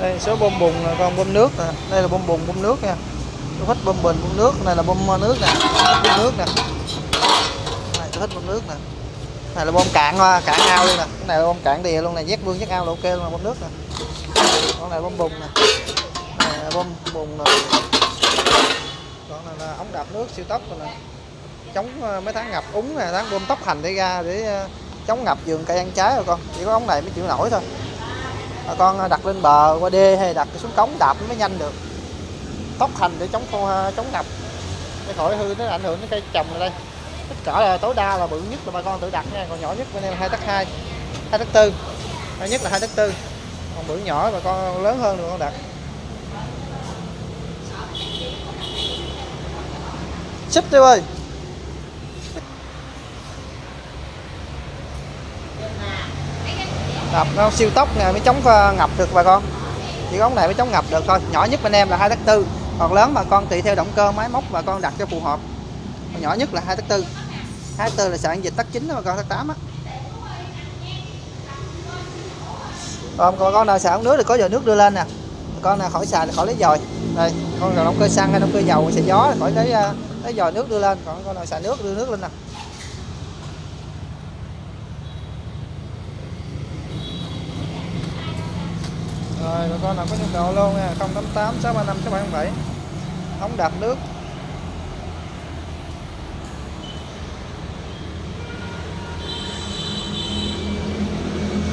đây, số bơm bùn là con bơm nước nè. Đây là bơm bùn bơm nước nha. Tôi thích bơm bình bơm nước. Này là bơm nước nè. Bơm nước nè. Này, tôi thích bơm nước nè. Này là bơm cạn hoa, cạn ao luôn nè. Cái này là bơm cạn đìa luôn này vét vương vét ao là ok luôn là bơm nước nè. Con này bơm bùn nè. Này là bơm bùn nè. Còn này là ống đạp nước siêu tốc rồi nè. Chống ờ, mấy tháng ngập úng nè, tháng bơm tóc hành để ra để ờ, chống ngập vườn cây ăn trái rồi con. Chỉ có ống này mới chịu nổi thôi. Bà con à, đặt lên bờ qua đê hay đặt xuống cống đạp mới nhanh được. Tóc hành để chống khô à, chống ngập. Để khỏi hư nó ảnh hưởng đến cây trồng ở đây. Tất cả là tối đa là bự nhất là bà con tự đặt nha, còn nhỏ nhất bên em hai tấc hai hai tấc tư. Nhỏ nhất là hai tấc tư. Còn bự nhỏ bà con lớn hơn được con đặt. Xích tiêu ơi. Đập nó siêu tốc này mới chống ờ, ngập được bà con. Chỉ có ống này mới chống ngập được thôi, nhỏ nhất bên em là hai tấc tư. Còn lớn bà con tùy theo động cơ, máy móc bà con đặt cho phù hợp. Còn nhỏ nhất là hai tấc tư. Hai tư là sản dịch tấc chín đó bà con, tấc tám á. Ờ, còn bà con nào xài ống nước thì có giờ nước đưa lên nè. Bà con nào khỏi xài thì khỏi lấy dòi đây, con nào động cơ xăng hay động cơ dầu xài gió thì khỏi lấy ờ, lấy dòi nước đưa lên. Còn con nào xài nước, đưa nước lên nè. Rồi, bà con nào có nhu cầu luôn nha 088 635 677 ống đạp nước.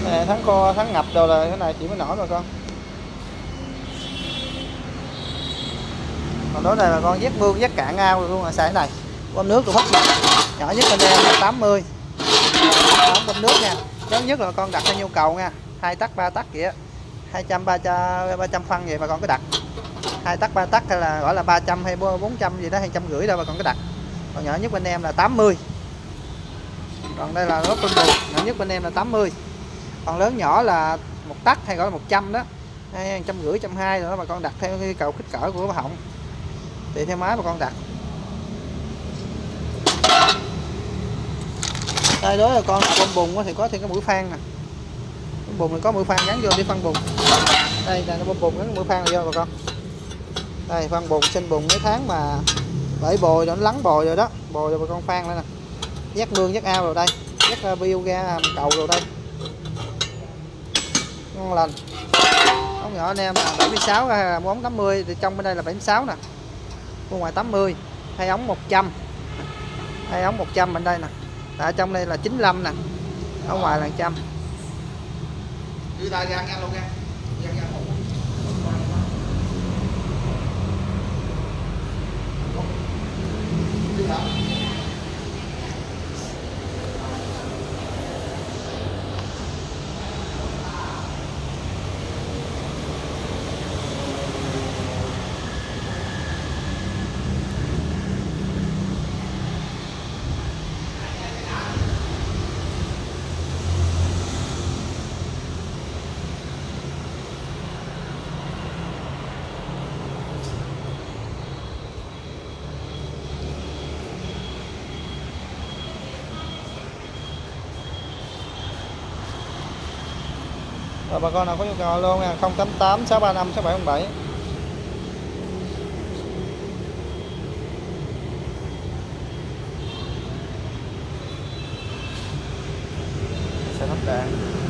Nè, tháng co, tháng ngập đồ là cái này, chỉ mới nổi bà con. Còn đối này bà con vét mương, vét cạn ao luôn là xài cái này. Bơm nước được hết mà nhỏ nhất bên đây là 80 ống bơm nước nha. Lớn nhất là con đặt theo nhu cầu nha. Hai tắc, ba tắc vậy á 200 300 300 phân vậy bà con cứ đặt. Hai tắc, ba tắc hay là gọi là 300 hay 400 gì đó 200 rưỡi đâu bà con cứ đặt. Còn nhỏ nhất bên em là 80 còn đây là lốp phân bù nhỏ nhất bên em là 80 còn lớn nhỏ là một tắc hay gọi là 100 đó. Hay trăm rưỡi, trăm hai nữa bà con đặt theo cái cầu kích cỡ của bà họng tùy theo máy bà con đặt. Đây đó là con bơm bùng thì có thêm cái mũi phan nè. bơm bùn này có mũi phan gắn vô đi phân bùn. Đây là nó bùn gắn mũi phan vô bà con. Đây, phân bùn, sinh bùn mấy tháng mà bể bồi rồi, nó lắng bồi rồi đó. Bồi rồi bà con phan lên nè. Dắt mương dắt ao rồi đây. Dắt à, bioga à, cầu rồi đây. Ngon lành. Ống nhỏ anh em là 76 à, món 80 thì trong bên đây là 76 nè. Bên ngoài 80 hai ống 100 hai ống 100 bên đây nè. Ở trong đây là 95 nè. Ở ngoài là 100 Đưa tay ra ăn luôn nha. và bà con nào có nhu cầu alo nha 088 635 6707 sẽ thắp đèn